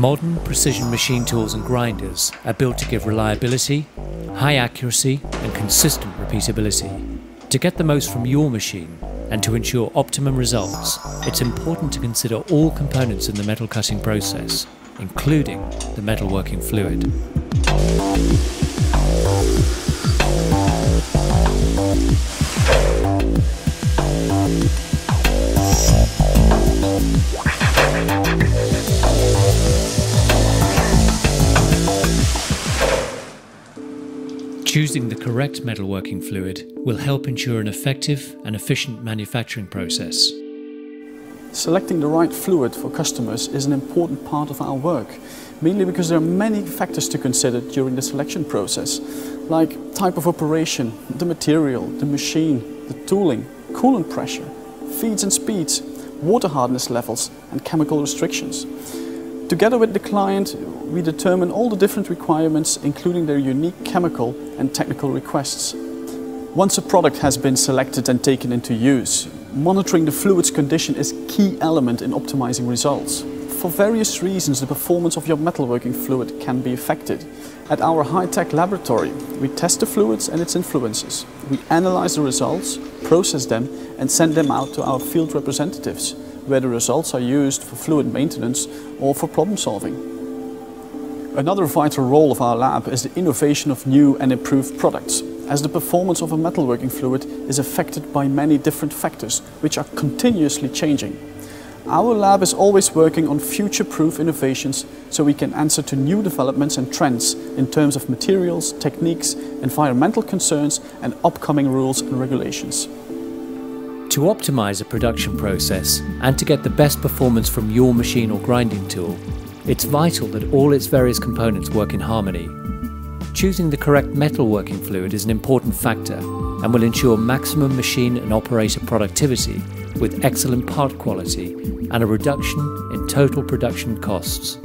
Modern precision machine tools and grinders are built to give reliability, high accuracy, and consistent repeatability. To get the most from your machine and to ensure optimum results, it's important to consider all components in the metal cutting process, including the metalworking fluid. Choosing the correct metalworking fluid will help ensure an effective and efficient manufacturing process. Selecting the right fluid for customers is an important part of our work, mainly because there are many factors to consider during the selection process, like type of operation, the material, the machine, the tooling, coolant pressure, feeds and speeds, water hardness levels and chemical restrictions. Together with the client, we determine all the different requirements, including their unique chemical and technical requests. Once a product has been selected and taken into use, monitoring the fluid's condition is key element in optimizing results. For various reasons, the performance of your metalworking fluid can be affected. At our high-tech laboratory, we test the fluids and its influences. We analyze the results, process them and send them out to our field representatives where the results are used for fluid maintenance or for problem solving. Another vital role of our lab is the innovation of new and improved products, as the performance of a metalworking fluid is affected by many different factors which are continuously changing. Our lab is always working on future-proof innovations so we can answer to new developments and trends in terms of materials, techniques, environmental concerns and upcoming rules and regulations. To optimize a production process and to get the best performance from your machine or grinding tool, it's vital that all its various components work in harmony. Choosing the correct metalworking fluid is an important factor and will ensure maximum machine and operator productivity with excellent part quality and a reduction in total production costs.